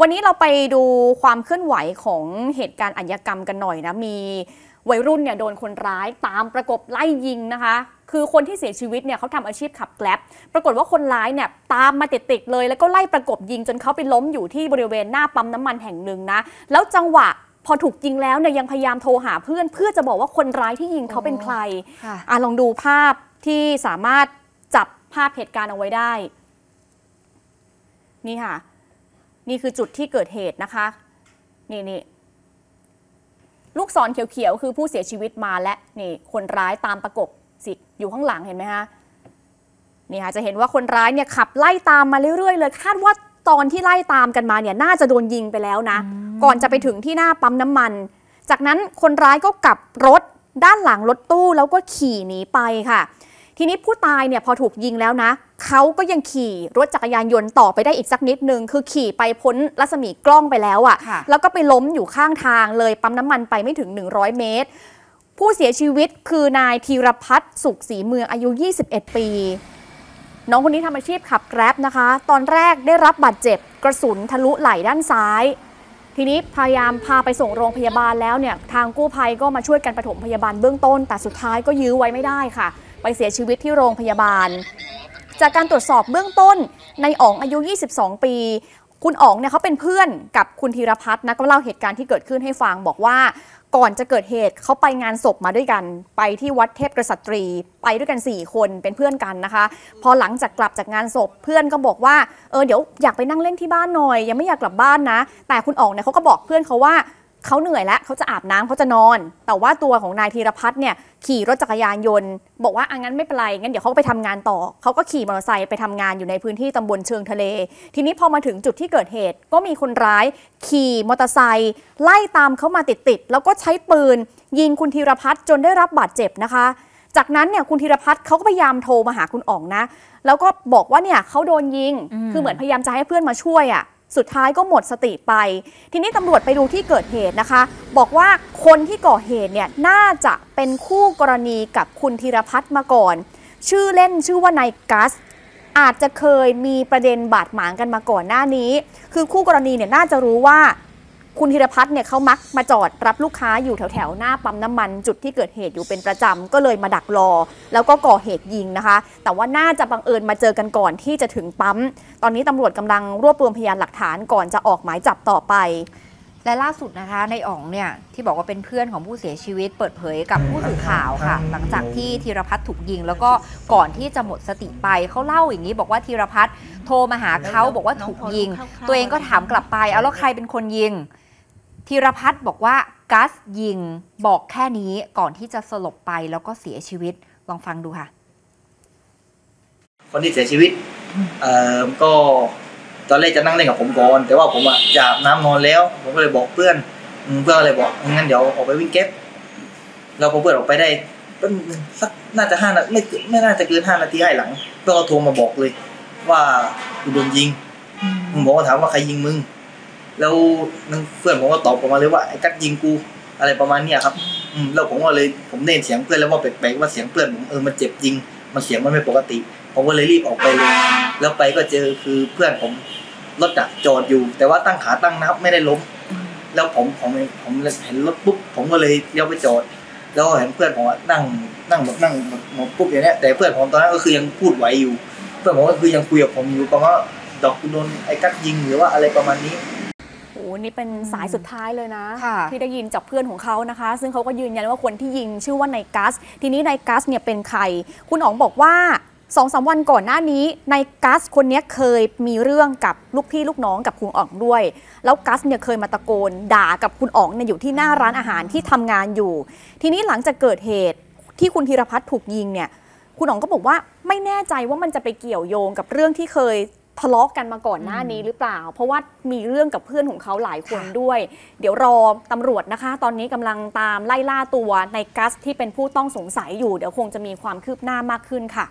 วันนี้เราไปดูความเคลื่อนไหวของเหตุการณ์อัญกรรมกันหน่อยนะ มีวัยรุ่นเนี่ยโดนคนร้ายตามประกบไล่ยิงนะคะ คือคนที่เสียชีวิตเนี่ยเขาทำอาชีพขับแกล็บ ปรากฏว่าคนร้ายเนี่ยตามมาติดๆเลย แล้วก็ไล่ประกบยิงจนเขาไปล้มอยู่ที่บริเวณหน้าปั๊มน้ำมันแห่งหนึ่งนะ แล้วจังหวะพอถูกยิงแล้วเนี่ยยังพยายามโทรหาเพื่อนเพื่อจะบอกว่าคนร้ายที่ยิงเขาเป็นใครค่ะอะลองดูภาพที่สามารถจับภาพเหตุการณ์เอาไว้ได้ นี่ค่ะ นี่คือจุดที่เกิดเหตุนะคะ นี่นี่ลูกศรเขียวๆ คือผู้เสียชีวิตมาและนี่คนร้ายตามประกบสิอยู่ข้างหลังเห็นไหมคะนี่ค่ะจะเห็นว่าคนร้ายเนี่ยขับไล่ตามมาเรื่อยๆ เลยคาดว่าตอนที่ไล่ตามกันมาเนี่ยน่าจะโดนยิงไปแล้วนะ ก่อนจะไปถึงที่หน้าปั๊มน้ำมัน จากนั้นคนร้ายก็กลับรถด้านหลังรถตู้แล้วก็ขี่หนีไปค่ะ ทีนี้ผู้ตายเนี่ยพอถูกยิงแล้วนะเขาก็ยังขี่รถจักรยานยนต์ต่อไปได้อีกสักนิดนึง คือขี่ไปพ้นรัศมีกล้องไปแล้วอะค่ะ แล้วก็ไปล้มอยู่ข้างทางเลยปั๊มน้ำมันไปไม่ถึง 100 เมตร ผู้เสียชีวิตคือนายธีรพัฒน์สุขศรีเมืองอายุ 21 ปี น้องคนนี้ทำอาชีพขับแกร็บนะคะ ตอนแรกได้รับบาดเจ็บกระสุนทะลุไหล่ด้านซ้าย ทีนี้พยายามพาไปส่งโรงพยาบาลแล้วเนี่ยทางกู้ภัยก็มาช่วยกันปฐมพยาบาลเบื้องต้น แต่สุดท้ายก็ยื้อไว้ไม่ได้ค่ะ ไปเสียชีวิตที่โรงพยาบาล จากการตรวจสอบเบื้องต้นในอ๋องอายุ 22 ปี คุณอ๋องเนี่ยเขาเป็นเพื่อนกับคุณธีรพัฒน์นะก็เล่าเหตุการณ์ที่เกิดขึ้นให้ฟังบอกว่าก่อนจะเกิดเหตุเขาไปงานศพมาด้วยกัน ไปที่วัดเทพกษัตรี ไปด้วยกัน 4 คนเป็นเพื่อนกันนะคะ พอหลังจากกลับจากงานศพเพื่อนก็บอกว่าเออเดี๋ยวอยากไปนั่งเล่นที่บ้านหน่อย ยังไม่อยากกลับบ้านนะ แต่คุณอ๋องเนี่ยเขาก็บอกเพื่อนเขาว่า เขาเหนื่อยแล้วเขาจะอาบน้ำเขาจะนอน แต่ว่าตัวของนายธีรพัฒน์เนี่ยขี่รถจักรยานยนต์ บอกว่าอะงั้นไม่เป็นไรงั้นเดี๋ยวเขาก็ไปทำงานต่อเขาก็ขี่มอเตอร์ไซค์ไปทำงานอยู่ในพื้นที่ตำบลเชิงทะเล ทีนี้พอมาถึงจุดที่เกิดเหตุ ก็มีคนร้ายขี่มอเตอร์ไซค์ไล่ตามเขามาติดๆแล้วก็ใช้ปืน ยิงคุณธีรพัฒน์จนได้รับบาดเจ็บนะคะจากนั้นเนี่ยคุณธีรพัฒน์เขาก็พยายามโทรมาหาคุณอ๋องนะ แล้วก็บอกว่าเนี่ยเขาโดนยิงอืมคือเหมือนพยายามจะให้เพื่อนมาช่วยอะ สุดท้ายก็หมดสติไป ทีนี้ตำรวจไปดูที่เกิดเหตุนะคะ บอกว่าคนที่ก่อเหตุเนี่ยน่าจะเป็นคู่กรณีกับคุณธีรพัฒน์มาก่อน ชื่อเล่นชื่อว่านายกัส อาจจะเคยมีประเด็นบาดหมางกันมาก่อนหน้านี้ คือคู่กรณีเนี่ยน่าจะรู้ว่า คุณธีรพัฒน์เนี่ยเขามักมาจอดรับลูกค้าอยู่แถวๆหน้าปั๊มน้ำมันจุดที่เกิดเหตุอยู่เป็นประจำก็เลยมาดักรอ แล้วก็ก่อเหตุยิงนะคะ แต่ว่าน่าจะบังเอิญมาเจอกันก่อนที่จะถึงปั๊ม ตอนนี้ตำรวจกำลังรวบรวมพยานหลักฐานก่อนจะออกหมายจับต่อไป และล่าสุดนะคะในอ๋องเนี่ยที่บอกว่าเป็นเพื่อนของผู้เสียชีวิตเปิดเผยกับผู้สื่อข่าวค่ะ หลังจากที่ธีรพัฒน์ถูกยิง แล้วก็ก่อนที่จะหมดสติไปเขาเล่าอย่างนี้บอกว่าธีรพัฒน์โทรมาหาเขาบอกว่าถูกยิง ตัวเองก็ถามกลับไปเอาแล้วใครเป็นคนยิง ธีรพัฒน์บอกว่ากัสยิงบอกแค่นี้ก่อนที่จะสลบไปแล้วก็เสียชีวิตลองฟังดูค่ะ คนที่เสียชีวิตเอ่อก็ตอนแรกจะนั่งเล่นกับผมก่อน แต่ว่าผมอะจะอาบน้ำนอนแล้ว ผมก็เลยบอกเพื่อนอืมเพื่อนก็เลยบอกงั้นเดี๋ยวออกไปวิ่งเก็บแล้วพอเพื่อนออกไปได้เป็นสักน่าจะห้านาไม่เกินไม่น่าจะเกินห้านาทีให้หลังเพื่อนก็โทรมาบอกเลย ว่ากูโดนยิงผมบอกว่าถามว่าใครยิงมึง แล้วเพื่อนผมก็ตอบออกมาเลยว่าไอ้กัดยิงกูอะไรประมาณเนี้ยครับอืมแล้วผมก็เลยผมเน้นเสียงเพื่อนแล้วว่าแปลกๆว่าเสียงเพื่อนผมเออมันเจ็บจริง มันเสียงมันไม่ปกติ ผมก็เลยรีบออกไปเลย แล้วไปก็เจอคือเพื่อนผมรถจอดอยู่ แต่ว่าตั้งขาตั้งนับไม่ได้ล้มแล้วผมผมผมเห็นรถปุ๊บผมก็เลยเลี้ยวไปจอด แล้วเห็นเพื่อนผมนั่งนั่งแบบนั่งแบบปุ๊บอย่างเนี้ยแต่เพื่อนผมตอนนั้นก็คือยังพูดไหวอยู่ เพื่อนผมก็คือยังคุยกับผมอยู่ประมาณว่าดอกกูโดนไอ้กัดยิงหรือว่าอะไรประมาณนี้ นี่เป็นสายสุดท้ายเลยนะค่ะที่ได้ยินจากเพื่อนของเขานะคะ ซึ่งเขาก็ยืนยันว่าคนที่ยิงชื่อว่านายกัส ทีนี้นายกัสเนี่ยเป็นใคร คุณอ๋องบอกว่าสองสามวันก่อนหน้านี้นายกัสคนเนี้ยเคยมีเรื่องกับลูกพี่ลูกน้องกับคุณอ๋องด้วย แล้วกัสเนี่ยเคยมาตะโกน ด่ากับคุณอ๋องเนี่ยอยู่ที่หน้าร้านอาหารที่ทำงานอยู่ ทีนี้หลังจากเกิดเหตุที่คุณธีรพัฒน์ถูกยิงเนี่ยคุณอ๋องก็บอกว่าไม่แน่ใจว่ามันจะไปเกี่ยวโยงกับเรื่องที่เคย ทะเลาะกันมาก่อนหน้านี้หรือเปล่า เพราะว่ามีเรื่องกับเพื่อนของเขาหลายคนด้วย เดี๋ยวรอตำรวจนะคะ ตอนนี้กำลังตามไล่ล่าตัวในกัสที่เป็นผู้ต้องสงสัยอยู่ เดี๋ยวคงจะมีความคืบหน้ามากขึ้นค่ะ